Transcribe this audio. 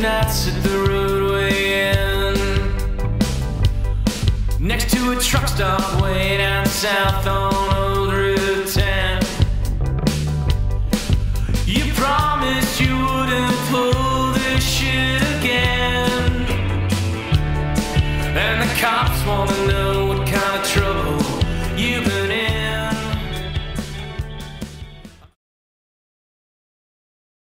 nights at the roadway inn. Next to a truck stop way down south on Old Route 10. You promised you wouldn't pull this shit again. And the cops wanna know